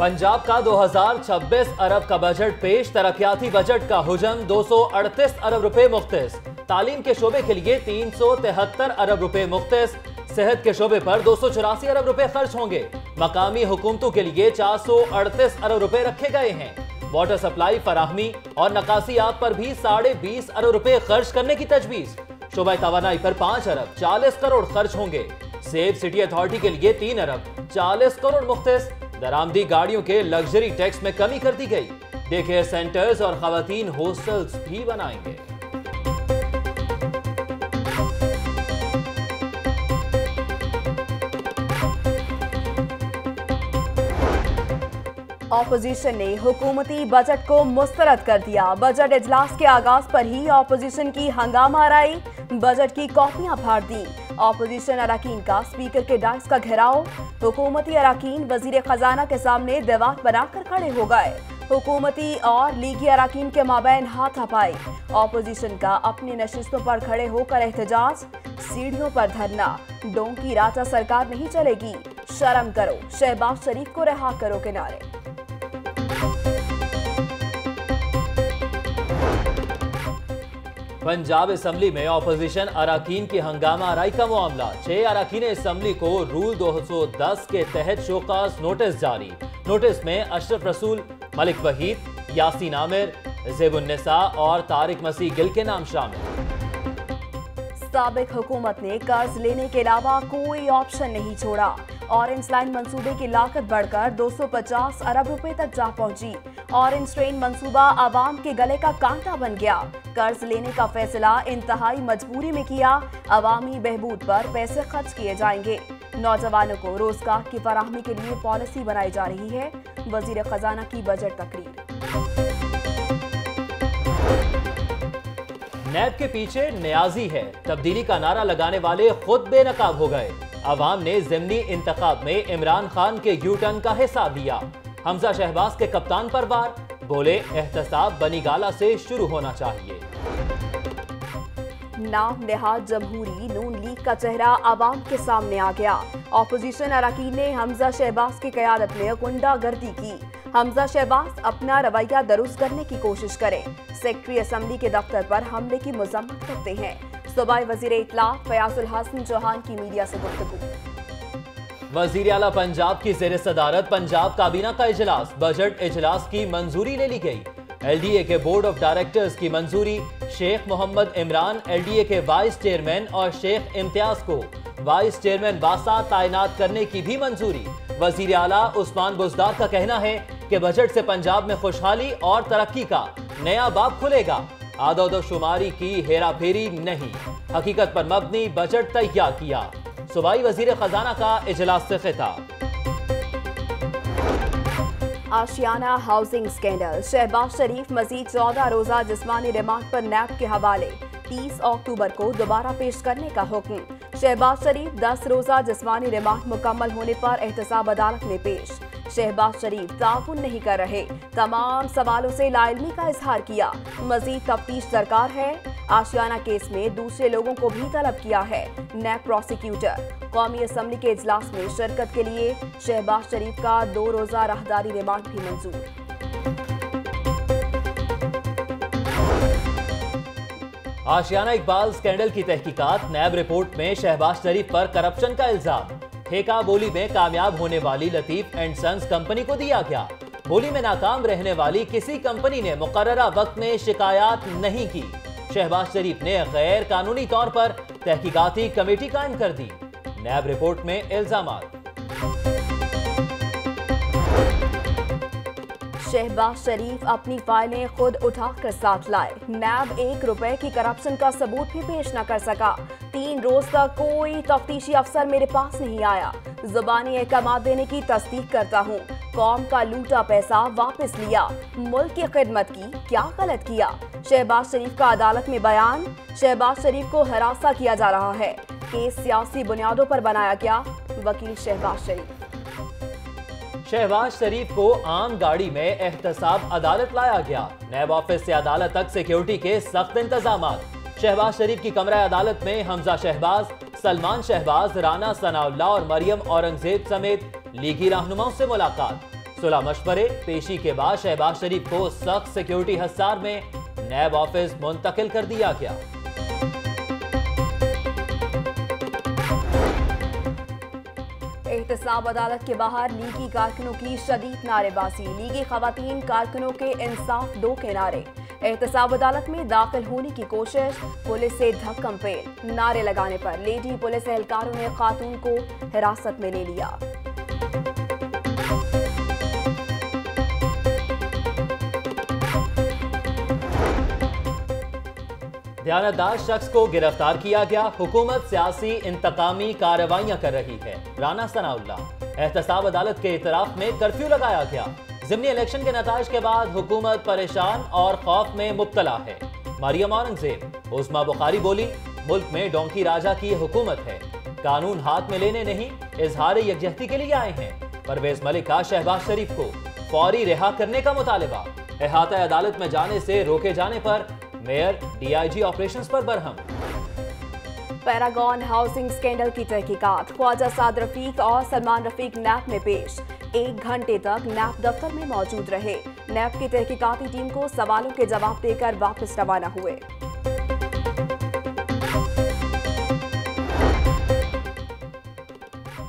پنجاب کا دو ہزار چھبیس ارب کا بجٹ پیش، ترقیاتی بجٹ کا حجم دو سو اڑتیس ارب روپے مختص۔ تعلیم کے شعبے کے لیے تین سو تہتر ارب روپے مختص۔ صحت کے شعبے پر دو سو چوراسی ارب روپے خرچ ہوں گے۔ مقامی حکومتوں کے لیے چار سو اڑتیس ارب روپے رکھے گئے ہیں۔ واٹر سپلائی، فراہمی اور نکاسیات پر بھی ساڑھے بیس ارب روپے خرچ کرنے کی تجویز۔ شعبہ توانائی پر پانچ ارب، چالیس کروڑ خرچ ہوں گے۔ سیف سٹی اتھارٹی کے لیے تین ارب، چالیس کروڑ مختص۔ درامدی گاڑیوں کے لگژری ٹیکس میں کمی کر دی گئی۔ ڈے کیئر سینٹرز اور خواتین ہوسٹلز بھی بنائیں گے۔ اپوزیشن نے حکومتی بجٹ کو مسترد کر دیا۔ بجٹ اجلاس کے آغاز پر ہی اپوزیشن کی ہنگامہ آرائی بجٹ کی کاپیاں پھاڑ دیں۔ اپوزیشن اراکین کا سپیکر کے ڈائس کا گھیراؤ، حکومتی اراکین وزیر خزانہ کے سامنے دیوار بنا کر کھڑے ہو گئے۔ حکومتی اور لیگی اراکین کے مابین ہاتھ ہپائی اپوزیشن کا اپنی نشستوں پر کھڑے ہو کر احتجاج۔ سیڑھیوں پر دھرنا۔ ڈونکی راجا سرکار نہیں چلے گی۔ شرم کرو۔ شہباز شریف کو رہا کرو کنارے۔ پنجاب اسمبلی میں اپوزیشن اراکین کی ہنگامہ آرائی کا معاملہ۔ چھ اراکین اسمبلی کو رول دو سو دس کے تحت شوکاس نوٹس جاری۔ نوٹس میں اشرف رسول، ملک وحید، یاسین عامر، زیب النساء اور طارق مسیح گل کے نام شامل۔ سابق حکومت نے قرض لینے کے علاوہ کوئی آپشن نہیں چھوڑا۔ اورنج لائن منصوبے کی لاگت بڑھ کر دو سو پچاس ارب روپے تک جا پہنچی اورنج ٹرین منصوبہ عوام کے گلے کا کانٹا بن گیا قرض لینے کا فیصلہ انتہائی مجبوری میں کیا عوامی بہبود پر پیسے خرچ کیے جائیں گے نوجوانوں کو روزگار کی فراہمی کے لیے پالیسی بنائی جا رہی ہے وزیر خزانہ کی بجٹ تقریر نیب کے پیچھے نیازی ہے تبدیلی کا نعرہ لگانے والے خود بے نقاب ہو گئے عوام نے ضمنی انتخاب میں عمران خان کے یو ٹرن کا حساب دیا حمزہ شہباز کے کپتان پر بار بولے، احتساب بنی گالا سے شروع ہونا چاہیے۔ نام نہاد جمہوری نون لیگ کا چہرہ عوام کے سامنے آ گیا۔ اپوزیشن اراکین نے حمزہ شہباز کی قیادت میں گنڈا گردی کی۔ حمزہ شہباز اپنا رویہ درست کرنے کی کوشش کریں۔ سیکٹری اسمبلی کے دفتر پر حملے کی مذمت کرتے ہیں۔ صوبائی وزیر اطلاع فیاض الحسن چوہان کی میڈیا سے گفتگو۔ وزیر اعلیٰ پنجاب کی زیر صدارت پنجاب کابینہ کا اجلاس بجٹ اجلاس کی منظوری لے لی گئی۔ ایل ڈی اے کے بورڈ آف ڈائریکٹرز کی منظوری، Sheikh Muhammad Imran L D A کے وائس چیئرمین اور شیخ امتیاز کو۔ وائس چیئرمین باسا تعینات کرنے کی بھی منظوری۔ وزیر اعلیٰ عثمان بزدار کا کہنا ہے کہ بجٹ سے پنجاب میں خوشحالی اور ترقی کا نیا باب کھلے گا۔ عدد و شماری کی ہیرا پھیری نہیں۔ حقیقت پر مبنی بجٹ تیار کیا۔ صوبائی وزیر خزانہ کا اجلاس سے خطاب۔ Ashiana housing scandal. Shahbaz Sharif مزید چودہ روزہ جسمانی ریمانڈ پر نیب کے حوالے۔ تیس اکتوبر کو دوبارہ پیش کرنے کا حکم۔ شہباز شریف دس روزہ جسمانی ریمانڈ مکمل ہونے پر احتساب عدالت میں پیش۔ شہباز شریف تعاون نہیں کر رہے۔ تمام سوالوں سے لا علمی کا اظہار کیا۔ مزید تفتیش درکار ہے۔ آشیانہ کیس میں دوسرے لوگوں کو بھی طلب کیا ہے۔ NAB prosecutor. قومی اسمبلی کے اجلاس میں شرکت کے لیے شہباز شریف کا دو روزہ راہداری ریمانڈ بھی منظور۔ آشیانہ اقبال سکینڈل کی تحقیقات، نیب رپورٹ میں شہباز شریف پر کرپشن کا الزام۔ ٹھیکہ بولی میں کامیاب ہونے والی لطیف اینڈ سنز کمپنی کو دیا گیا بولی میں ناکام رہنے والی کسی کمپنی نے مقررہ وقت میں شکایات نہیں کی شہباز شریف نے غیر قانونی طور پر تحقیقاتی کمیٹی قائم کر دی نیب رپورٹ میں الزامات شہباز شریف اپنی فائلیں خود اٹھا کر ساتھ لائے۔ نیب ایک روپے کی کرپشن کا ثبوت بھی پیش نہ کر سکا۔ تین روز تک کوئی تفتیشی افسر میرے پاس نہیں آیا۔ زبانی احکامات دینے کی تصدیق کرتا ہوں۔ قوم کا لوٹا پیسہ واپس لیا۔ ملک کی خدمت کی، کیا غلط کیا؟ شہباز شریف کا عدالت میں بیان۔ شہباز شریف کو ہراساں کیا جا رہا ہے۔ کیس سیاسی بنیادوں پر بنایا گیا۔ وکیل شہباز شریف۔ شہباز شریف کو عام گاڑی میں احتساب عدالت لایا گیا۔ نیب آفس سے عدالت تک سیکیورٹی کے سخت انتظامات۔ شہباز شریف کی کمرہ عدالت میں حمزہ شہباز، سلمان شہباز، رانا ثناء اللہ اور مریم اورنگزیب سمیت لیگی رہنماؤں سے ملاقات۔ سلح مشورے پیشی کے بعد شہباز شریف کو سخت سیکورٹی ہسار میں نیب آفس منتقل کر دیا گیا۔ اسلام عدالت کے باہر لیگی کارکنوں کی شدید نعرے بازی۔ لیگی خواتین کارکنوں کے انصاف دو کے نعرے احتساب عدالت میں داخل ہونے کی کوشش، پولیس سے دھکم پیل۔ نعرے لگانے پر لیڈی پولیس اہلکاروں نے خاتون کو حراست میں لے لیا۔ دیانتدار شخص کو گرفتار کیا گیا۔ حکومت سیاسی انتقامی کاروائیاں کر رہی ہے۔ رانا ثناء اللہ۔ احتساب عدالت کے اطراف میں کرفیو لگایا گیا۔ زمنی الیکشن کے نتائج کے بعد حکومت پریشان اور خوف میں مبتلا ہے۔ مریم اورنگزیب۔ عظما بخاری بولی، ملک میں ڈونکی راجہ کی حکومت ہے۔ قانون ہاتھ میں لینے نہیں، اظہار یکجہتی کے لیے آئے ہیں۔ پرویز ملک کا شہباز شریف کو فوری رہا کرنے کا مطالبہ۔ احاطہ عدالت میں جانے سے روکے جانے پر mayor D I G operations پر برہم۔ پیراگون ہاؤسنگ سکینڈل کی تحقیقات۔ خواجہ سعد رفیق اور سلمان رفیق نیب میں پیش۔ ایک گھنٹے تک نیب دفتر میں موجود رہے۔ نیب کی تحقیقاتی ٹیم کو سوالوں کے جواب دے کر واپس روانہ ہوئے۔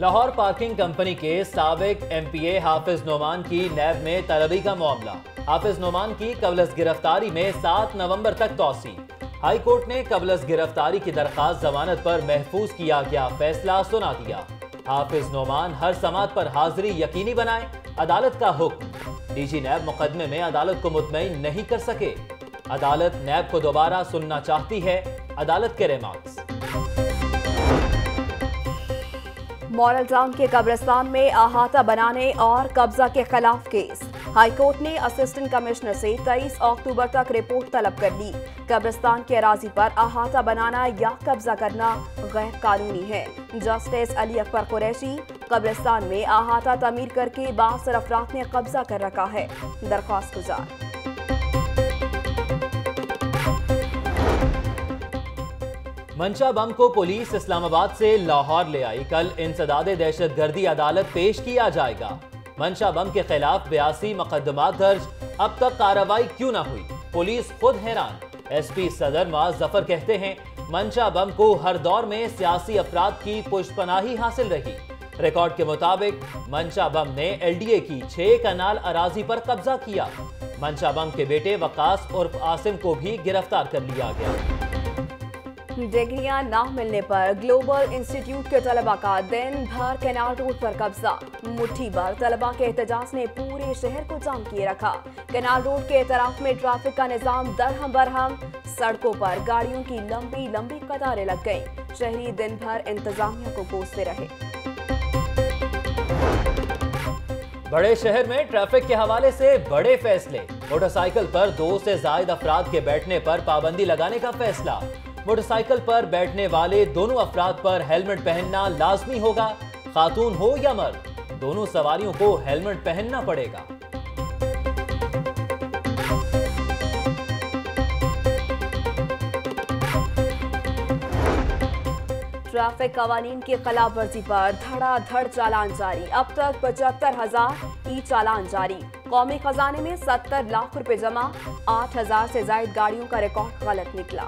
لاہور پارکنگ کمپنی کے سابق ایم پی اے حافظ نعمان کی نیب میں طلبی کا معاملہ۔ حافظ نعمان کی قبلز گرفتاری میں سات نومبر تک توسیع۔ ہائی کورٹ نے قبلز گرفتاری کی درخواست ضمانت پر محفوظ کیا گیا فیصلہ سنا دیا۔ حافظ نعمان ہر سماعت پر حاضری یقینی بنائے، عدالت کا حکم۔ ڈی جی نیب مقدمے میں عدالت کو مطمئن نہیں کر سکے۔ عدالت نیب کو دوبارہ سننا چاہتی ہے، عدالت کے ریمارکس۔ مورل ٹاؤن کے قبرستان میں احاطہ بنانے اور قبضہ کے خلاف کیس۔ ہائی کورٹ نے اسسٹنٹ کمشنر سے تیئیس اکتوبر تک رپورٹ طلب کر لی۔ قبرستان کے اراضی پر احاطہ بنانا یا قبضہ کرنا غیر قانونی ہے۔ جسٹس علی اکبر قریشی قبرستان میں احاطہ تعمیر کر کے باصر افراد نے قبضہ کر رکھا ہے۔ درخواست گزار۔ منشا بم کو پولیس اسلام آباد سے لاہور لے آئی۔ کل انسداد دہشت گردی عدالت پیش کیا جائے گا۔ منشا بم کے خلاف بیاسی مقدمات درج۔ اب تک کارروائی کیوں نہ ہوئی؟ پولیس خود حیران۔ ایس پی صدر ماز زفر کہتے ہیں، منشا بم کو ہر دور میں سیاسی افراد کی پشت پناہی حاصل رہی۔ ریکارڈ کے مطابق، منشا بم نے ایل ڈی اے کی چھ کنال اراضی پر قبضہ کیا۔ منشا بم کے بیٹے وقاص عرف آسم کو بھی گرفتار کر لیا گیا۔ اپنی ڈگریاں نہ ملنے پر گلوبل انسٹیٹیوٹ کے طلبہ کا دن بھر کینال روڈ پر قبضہ۔ مٹھی بھر طلبہ کے احتجاج نے پورے شہر کو جام کیے رکھا۔ کینال روڈ کے اعتراف میں ٹریفک کا نظام درہم برہم۔ سڑکوں پر گاڑیوں کی لمبی لمبی قطاریں لگ گئیں۔ شہری دن بھر انتظامیہ کو کوستے رہے۔ بڑے شہر میں ٹریفک کے حوالے سے بڑے فیصلے۔ موٹر سائیکل پر دو سے زائد افراد کے بیٹھنے پر پابندی لگانے کا فیصلہ۔ موٹر سائیکل پر بیٹھنے والے دونوں افراد پر ہیلمٹ پہننا لازمی ہوگا؟ خاتون ہو یا مرد؟ دونوں سواریوں کو ہیلمٹ پہننا پڑے گا۔ ٹریفک قوانین کی خلاف ورزی پر دھڑا دھڑ چالان جاری۔ اب تک پچہتر ہزار ای چالان جاری۔ قومی خزانے میں ستر لاکھ روپے جمع، آٹھ ہزار سے زائد گاڑیوں کا ریکارڈ غلط نکلا۔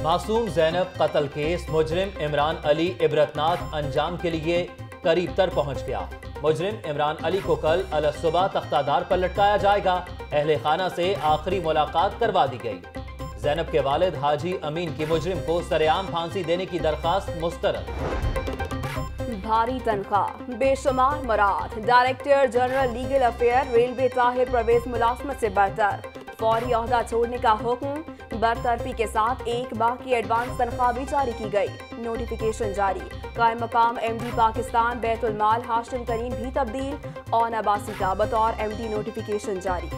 معصوم زینب قتل کیس مجرم عمران علی عبرتنات انجام کے لیے قریب تر پہنچ گیا۔ مجرم عمران علی کو کل علی تختہ تختادار پر لٹکایا جائے گا۔ اہل خانہ سے آخری ملاقات کروا دی گئی۔ زینب کے والد حاجی امین کی مجرم کو سریعام پھانسی دینے کی درخواست مسترد۔ بھاری تنخواہ۔ بے شمار مراد۔ Director general legal affair railway Tahir Pervaiz ملازمت سے برطرف فوری عہدہ چھوڑنے کا حکم، برطرفی کے ساتھ ایک ماہ کی ایڈوانس تنخواہ بھی جاری کی گئی۔ نوٹیفیکیشن جاری۔ قائم مقام ایم ڈی پاکستان، بیت المال، ہاشم کریم بھی تبدیل۔ اون عباسی کا بطور ایم ڈی نوٹیفیکیشن جاری۔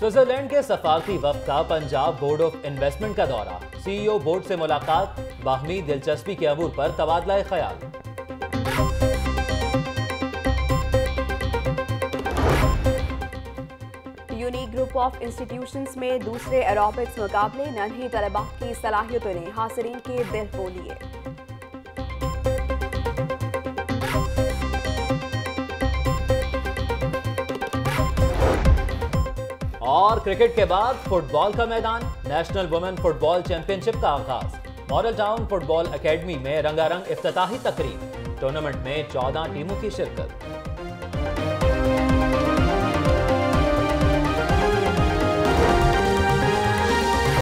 سوئٹزرلینڈ کے سفارتی وفد کا پنجاب بورڈ آف انویسٹمنٹ کا دورہ۔ سی ای او بورڈ سے ملاقات، باہمی دلچسپی کے امور پر تبادلہ خیال۔ میونی گروپ آف انسٹیٹیوشنز میں دوسرے ایروبکس مقابلے ننھی طلبہ کی صلاحیتوں نے حاصلین کے دل کو لیے۔ اور کرکٹ کے بعد فٹ بال کا میدان، نیشنل وومن فٹ بال چیمپئن شپ کا آغاز۔ مارل ٹاؤن فٹ بال اکیڈمی میں رنگا رنگ افتتاحی تقریب۔ ٹورنامنٹ میں چودہ ٹیموں کی شرکت۔